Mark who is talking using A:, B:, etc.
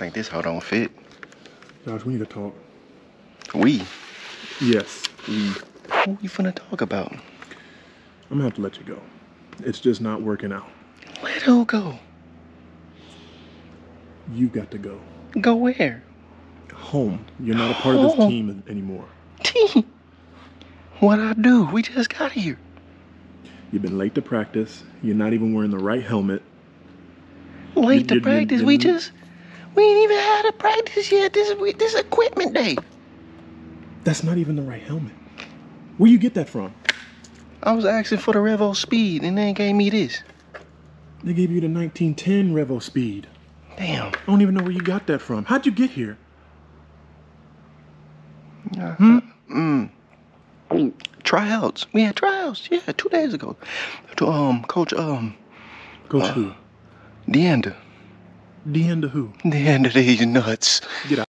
A: think this hoe don't fit.
B: Josh, we need to talk.
A: We.
B: Yes, we.
A: What are we finna talk about?
B: I'm gonna have to let you go. It's just not working out.
A: Let her go.
B: You've got to go.
A: Go where?
B: Home. You're not a part of this team anymore.
A: Team? What'd I do? We just got here.
B: You've been late to practice. You're not even wearing the right helmet.
A: Late
B: You-
A: to
B: you- you-
A: practice.
B: you-
A: we just. We ain't even had a practice yet. This is this equipment day.
B: That's not even the right helmet. Where you get that from?
A: I was asking for the Revo Speed, and they gave me this.
B: They gave you the 1910 Revo Speed.
A: Damn.
B: I don't even know where you got that from. How'd you get here?
A: Hmm? Mm. Tryouts. We had tryouts. Yeah, two days ago. To um, Coach um,
B: Coach who?
A: Deanda.
B: The end of who?
A: The end of these nuts.
B: Get out.